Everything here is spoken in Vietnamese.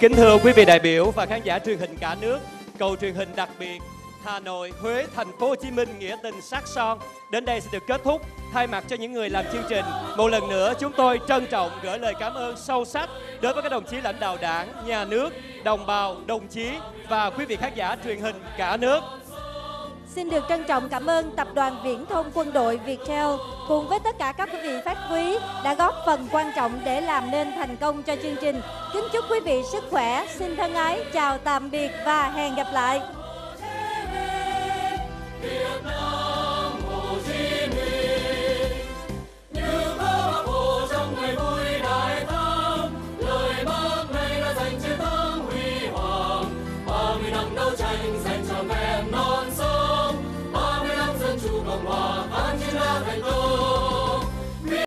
Kính thưa quý vị đại biểu và khán giả truyền hình cả nước, cầu truyền hình đặc biệt Hà Nội, Huế, Thành phố Hồ Chí Minh nghĩa tình sắc son đến đây sẽ được kết thúc. Thay mặt cho những người làm chương trình, một lần nữa chúng tôi trân trọng gửi lời cảm ơn sâu sắc đối với các đồng chí lãnh đạo Đảng, nhà nước, đồng bào, đồng chí và quý vị khán giả truyền hình cả nước. Xin được trân trọng cảm ơn Tập đoàn Viễn thông Quân đội Viettel cùng với tất cả các quý vị khách quý đã góp phần quan trọng để làm nên thành công cho chương trình. Kính chúc quý vị sức khỏe, xin thân ái, chào tạm biệt và hẹn gặp lại. Việt Nam